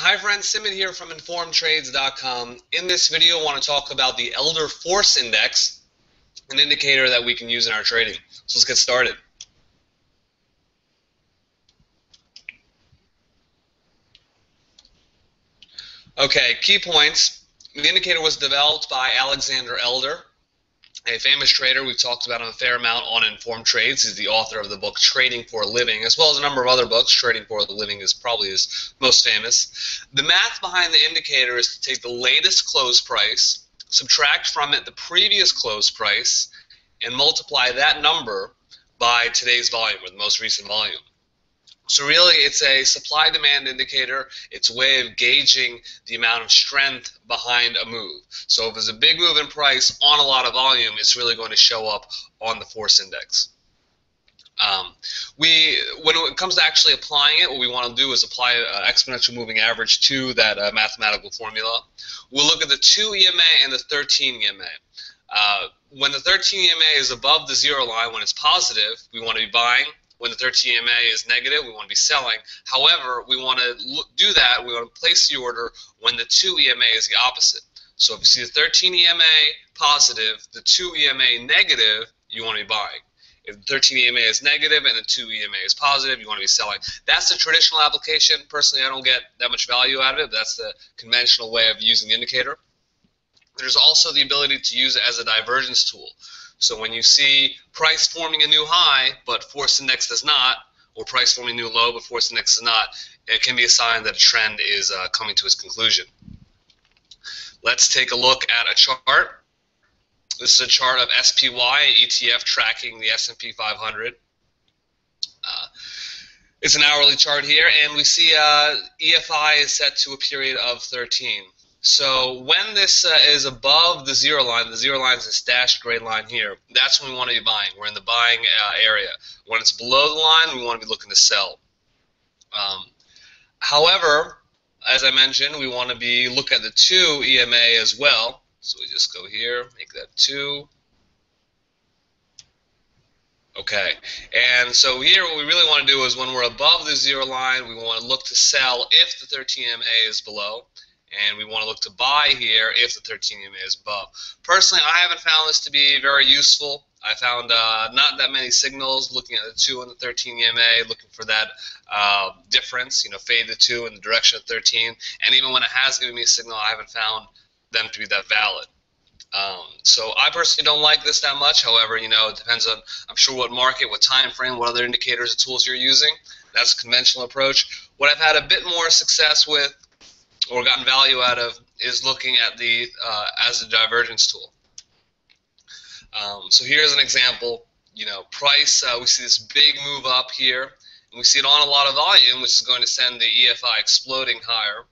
Hi friends, Simon here from InformedTrades.com. In this video, I want to talk about the Elder Force Index, an indicator that we can use in our trading. So let's get started. Okay, key points. The indicator was developed by Alexander Elder a famous trader we've talked about him a fair amount on Informed Trades. He's the author of the book Trading for a Living, as well as a number of other books. Trading for a Living is probably his most famous. The math behind the indicator is to take the latest close price, subtract from it the previous close price, and multiply that number by today's volume, or the most recent volume. So really, it's a supply-demand indicator. It's a way of gauging the amount of strength behind a move. So if there's a big move in price on a lot of volume, it's really going to show up on the force index. Um, we, when it comes to actually applying it, what we want to do is apply an exponential moving average to that uh, mathematical formula. We'll look at the 2 EMA and the 13 EMA. Uh, when the 13 EMA is above the zero line, when it's positive, we want to be buying. When the 13 EMA is negative, we want to be selling. However, we want to do that, we want to place the order when the 2 EMA is the opposite. So if you see the 13 EMA positive, the 2 EMA negative, you want to be buying. If the 13 EMA is negative and the 2 EMA is positive, you want to be selling. That's the traditional application. Personally, I don't get that much value out of it. That's the conventional way of using the indicator. There's also the ability to use it as a divergence tool. So when you see price forming a new high, but force index does not, or price forming a new low, but force index does not, it can be a sign that a trend is uh, coming to its conclusion. Let's take a look at a chart. This is a chart of SPY ETF tracking the S&P 500. Uh, it's an hourly chart here, and we see uh, EFI is set to a period of 13. So when this uh, is above the zero line, the zero line is this dashed gray line here, that's when we want to be buying. We're in the buying uh, area. When it's below the line, we want to be looking to sell. Um, however, as I mentioned, we want to be look at the 2 EMA as well. So we just go here, make that 2. Okay, and so here what we really want to do is when we're above the zero line, we want to look to sell if the 13 EMA is below and we want to look to buy here if the 13 EMA is above. Personally, I haven't found this to be very useful. I found uh, not that many signals looking at the 2 and the 13 EMA, looking for that uh, difference, you know, fade the 2 in the direction of 13. And even when it has given me a signal, I haven't found them to be that valid. Um, so I personally don't like this that much. However, you know, it depends on, I'm sure, what market, what time frame, what other indicators or tools you're using. That's a conventional approach. What I've had a bit more success with or gotten value out of is looking at the uh, as a divergence tool. Um, so here's an example. You know, price. Uh, we see this big move up here, and we see it on a lot of volume, which is going to send the EFI exploding higher.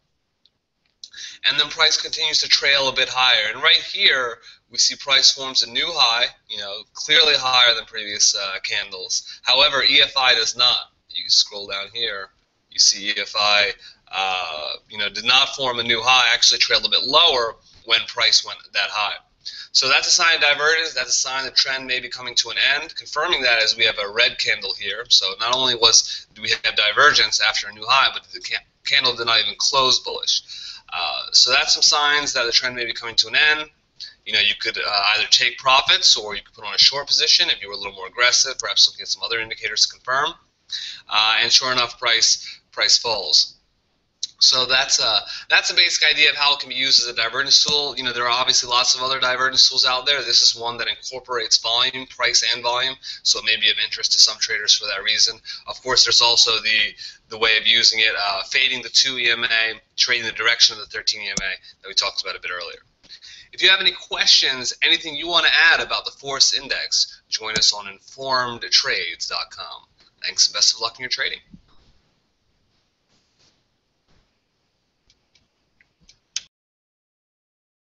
And then price continues to trail a bit higher. And right here, we see price forms a new high, you know, clearly higher than previous uh, candles. However, EFI does not. You scroll down here, you see EFI uh, you know, did not form a new high, actually trailed a bit lower when price went that high. So that's a sign of divergence. That's a sign the trend may be coming to an end. Confirming that is we have a red candle here. So not only was do we have divergence after a new high, but the can candle did not even close bullish. Uh, so that's some signs that the trend may be coming to an end. You know, you could uh, either take profits or you could put on a short position if you were a little more aggressive, perhaps looking at some other indicators to confirm. Uh, and sure enough, price price falls. So that's a that's a basic idea of how it can be used as a divergence tool. You know, there are obviously lots of other divergence tools out there. This is one that incorporates volume, price, and volume, so it may be of interest to some traders for that reason. Of course, there's also the the way of using it, uh, fading the 2 EMA, trading the direction of the 13 EMA that we talked about a bit earlier. If you have any questions, anything you want to add about the Force Index, join us on informedtrades.com. Thanks and best of luck in your trading.